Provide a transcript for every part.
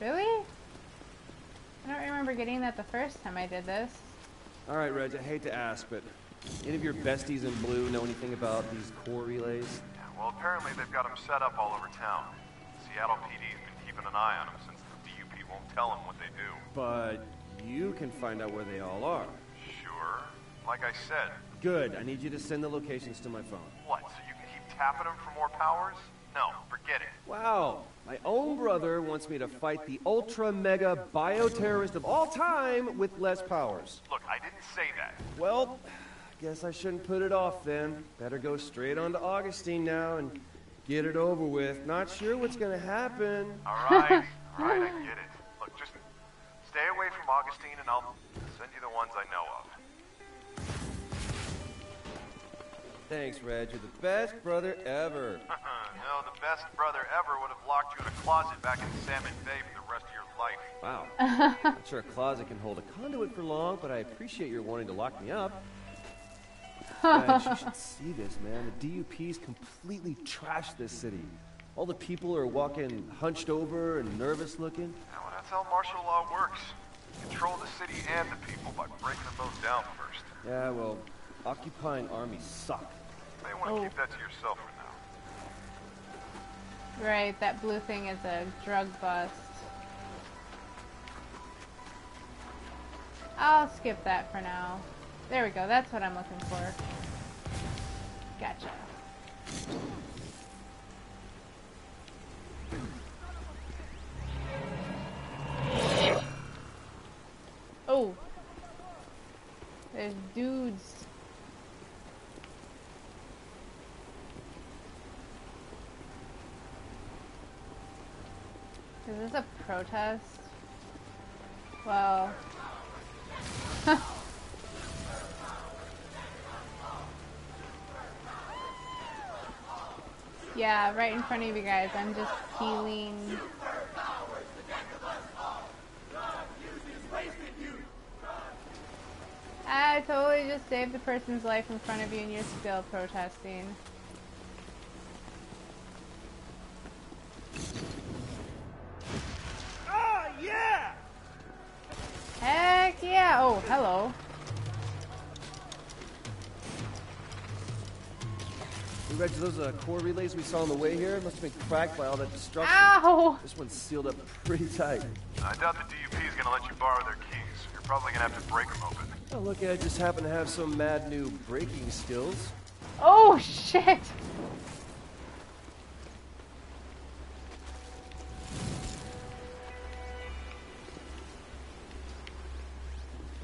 Really? I don't remember getting that the first time I did this. Alright, Reg, I hate to ask, but any of your besties in blue know anything about these core relays? Yeah, well, apparently they've got them set up all over town. Seattle PD's been keeping an eye on them since the DUP won't tell them what they do. But you can find out where they all are. Sure. Like I said. Good. I need you to send the locations to my phone. What, so you can keep tapping them for more powers? No, forget it. Wow. My own brother wants me to fight the ultra mega bioterrorist of all time with less powers. Look, I didn't say that. Well, guess I shouldn't put it off then. Better go straight on to Augustine now and get it over with. Not sure what's gonna happen. Alright, alright, I get it. Look, just stay away from Augustine and I'll send you the ones I know of. Thanks, Reg. You're the best brother ever. no, the best brother ever would have locked you in a closet back in Salmon Bay for the rest of your life. Wow. Not sure a closet can hold a conduit for long, but I appreciate your wanting to lock me up. Reg, you should see this, man. The DUP's completely trashed this city. All the people are walking hunched over and nervous looking. Yeah, well, that's how martial law works. Control the city and the people by breaking them both down first. Yeah, well, occupying armies suck. Oh. keep that to yourself for now. Right, that blue thing is a drug bust. I'll skip that for now. There we go, that's what I'm looking for. Gotcha. Oh! There's dudes. Is this a protest? Well. yeah, right in front of you guys. I'm just healing. Ah, I totally just saved the person's life in front of you and you're still protesting. Uh, core relays we saw on the way here must have been cracked by all that destruction. Ow! This one's sealed up pretty tight. I doubt the DUP is going to let you borrow their keys. You're probably going to have to break them open. Oh, look, I just happen to have some mad new braking skills. Oh shit!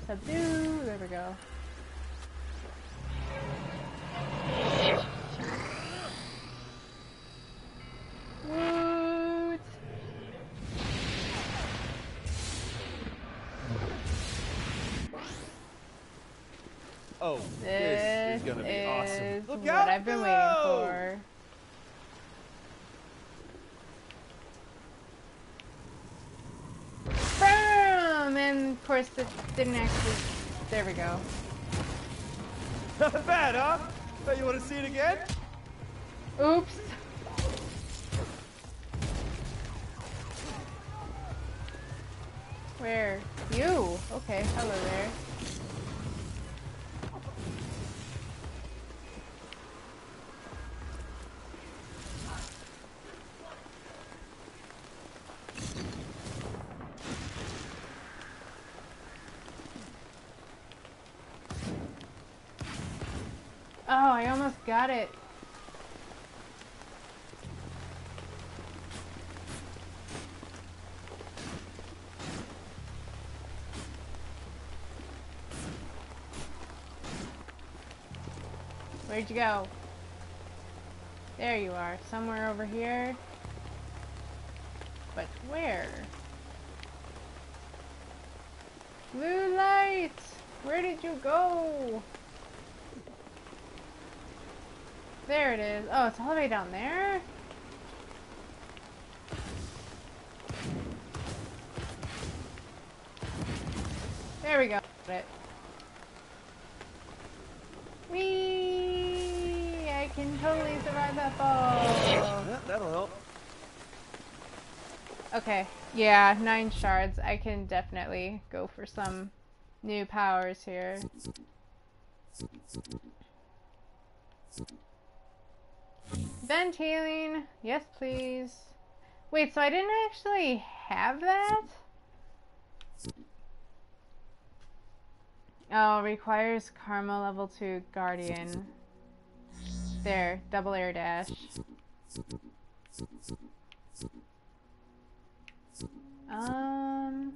Subdue. There we go. Oh, this, This is gonna be is awesome. Look what out I've been waiting for. Boom! And of course, it didn't actually. There we go. Not bad, huh? Bet you want to see it again? Oops. Where? You? Okay, hello there. Oh, I almost got it. Where'd you go? There you are, somewhere over here. But where? Blue light! Where did you go? There it is. Oh, it's all the way down there? There we go. It. Whee! Can totally survive that fall. Yeah, that'll help. Okay, yeah, nine shards. I can definitely go for some new powers here. Vent healing. Yes, please. Wait, so I didn't actually have that? Oh, requires Karma level 2 Guardian. There, double air dash. Um...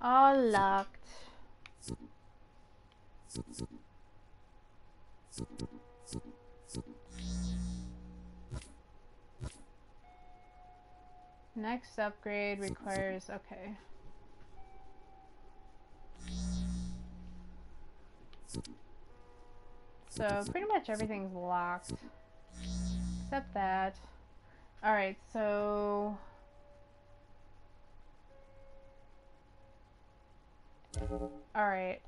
all locked. Next upgrade requires, okay. So pretty much everything's locked. Except that. Alright, so... Alright.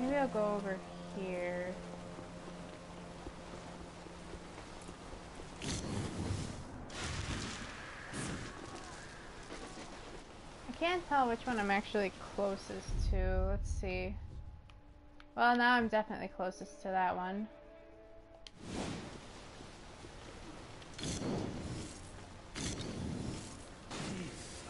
Maybe I'll go over here. I can't tell which one I'm actually closest to. Let's see. Well, now I'm definitely closest to that one.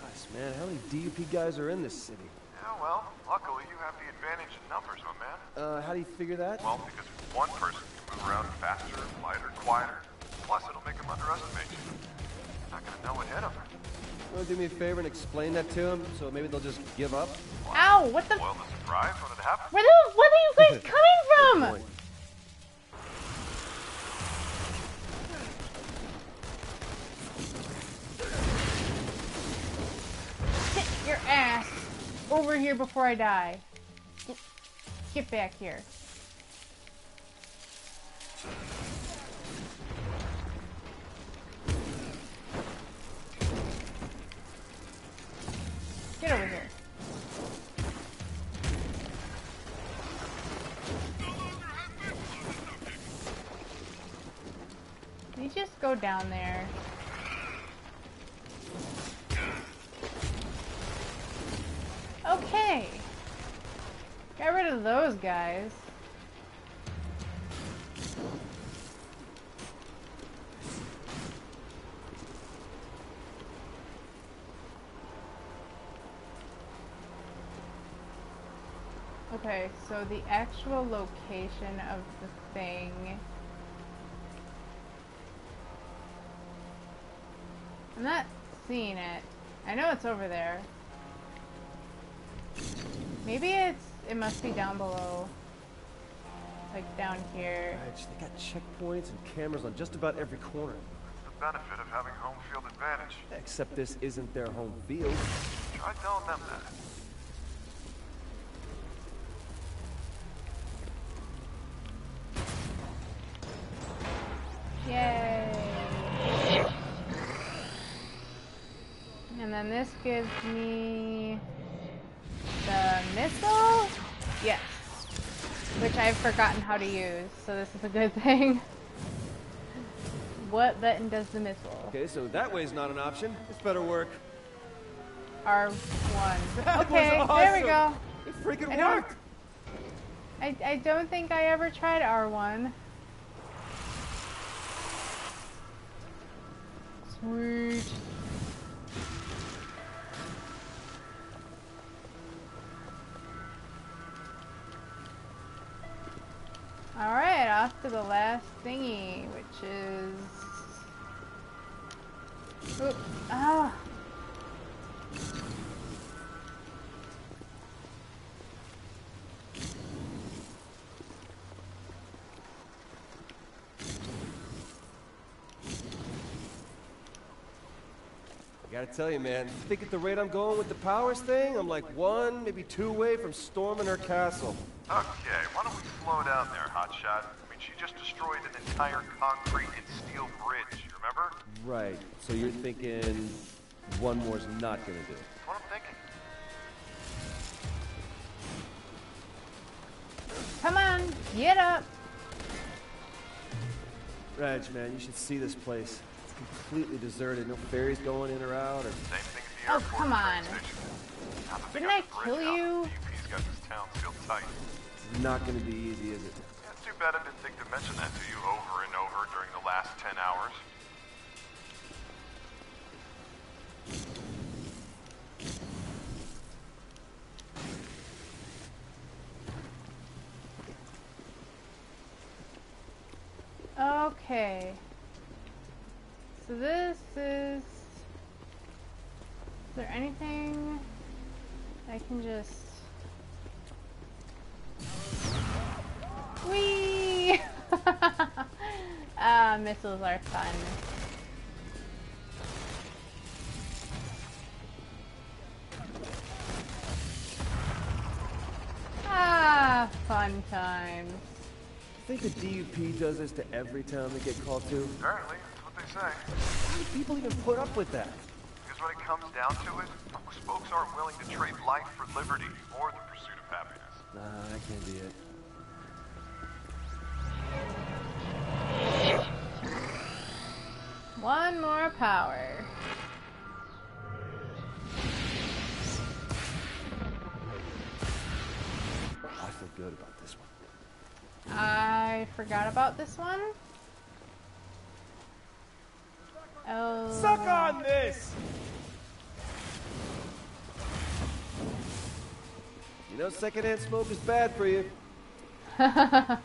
Gosh, man, how many DUP guys are in this city? Yeah, well, luckily you have the advantage in numbers, my man. Uh, how do you figure that? Well, because one person can move around faster, lighter, quieter. Plus, it'll make them underestimate you. Not gonna know what hit them. You wanna do me a favor and explain that to them, so maybe they'll just give up? Ow! What the? Spoil the surprise when it happens. Where the? Where are you guys coming from? Point. Sit your ass over here before I die. Get, get back here. Down there. Okay. Got rid of those guys. Okay, so the actual location of the thing. I'm not seeing it. I know it's over there. Maybe it's it must be down below. Like down here. Right, they got checkpoints and cameras on just about every corner. The benefit of having home field advantage. Except this isn't their home field. Try telling them that. This gives me the missile? Yes. Which I've forgotten how to use, so this is a good thing. What button does the missile? Okay, so that way's not an option. It's better work. R1. Okay, was there we go. It freaking I worked! I, I don't think I ever tried R1. Sweet. Alright, off to the last thingy, which is... Oop. Ah. Gotta tell you, man, I think at the rate I'm going with the powers thing, I'm like one, maybe two away from storming her castle. Okay, why don't we slow down there, Hotshot? I mean, she just destroyed an entire concrete and steel bridge, you remember? Right, so you're thinking one more's not gonna do it. That's what I'm thinking. Come on, get up. Reg, man, you should see this place. It's completely deserted. No ferries going in or out. Or... Same thing at the Oh, come on. that Didn't I kill you? DUP's got this town sealed tight. It's not gonna be easy, is it? Yeah, it's too bad I didn't think to mention that to you over and over during the last 10 hours. Okay. So this is. Is there anything I can just. Whee! Ah, missiles are fun. Ah, fun times. I think the DUP does this to every town they get called to. Apparently, that's what they say. How do people even put up with that? Because when it comes down to it, most folks aren't willing to trade life for liberty or the pursuit of happiness. Nah, that can't be it. One more power. I feel good about this one. I forgot about this one. Oh. Suck this! You know, secondhand smoke is bad for you.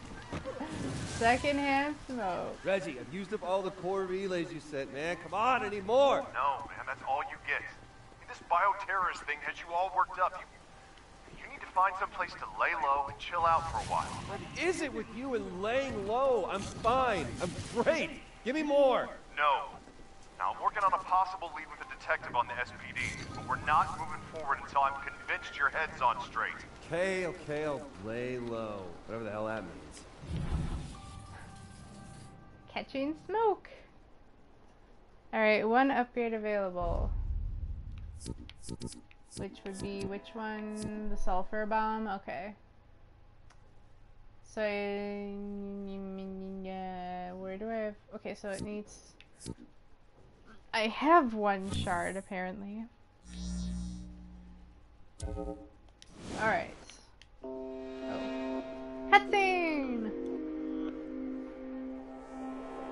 Secondhand smoke. Reggie, I've used up all the core relays you sent, man. Come on, I need more. No, man, that's all you get. This bioterrorist thing has you all worked up. You, you need to find some place to lay low and chill out for a while. What is it with you and laying low? I'm fine. I'm great. Give me more. No. Now, I'm working on a possible lead with a detective on the SPD, but we're not moving forward until I'm convinced your head's on straight. Okay, okay, I'll lay low. Whatever the hell that means. Catching smoke. Alright, one upgrade available. Which would be which one? The sulfur bomb? Okay. So, uh, where do I have. Okay, so it needs. I have one shard apparently. Alright. Oh.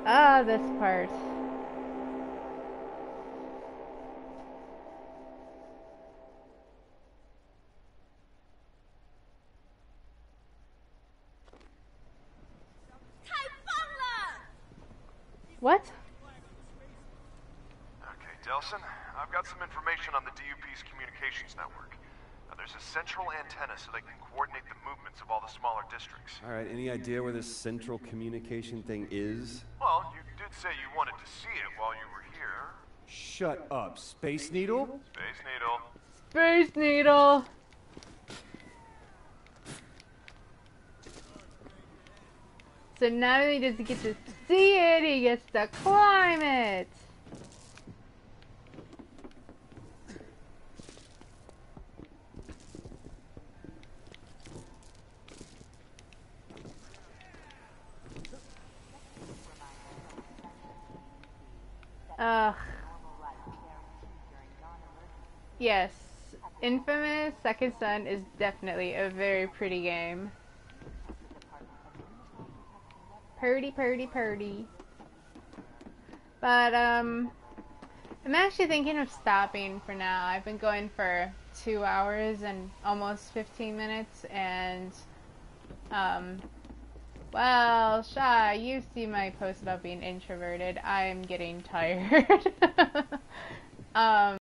Ah, this part. What? Okay, Delsin, I've got some information on the DUP's communications network. Now, there's a central antenna so they can coordinate the movements of all the smaller districts. All right, any idea where this central communication thing is? Well, you did say you wanted to see it while you were here. Shut up. Space Needle? Space Needle. Space Needle! So not only does he get to see it, he gets to climb it! Ugh. Yes, Infamous Second Son is definitely a very pretty game. Purdy, purdy, purdy. But, um, I'm actually thinking of stopping for now. I've been going for two hours and almost 15 minutes, and, um, Well, Shy, you see my post about being introverted. I'm getting tired. um,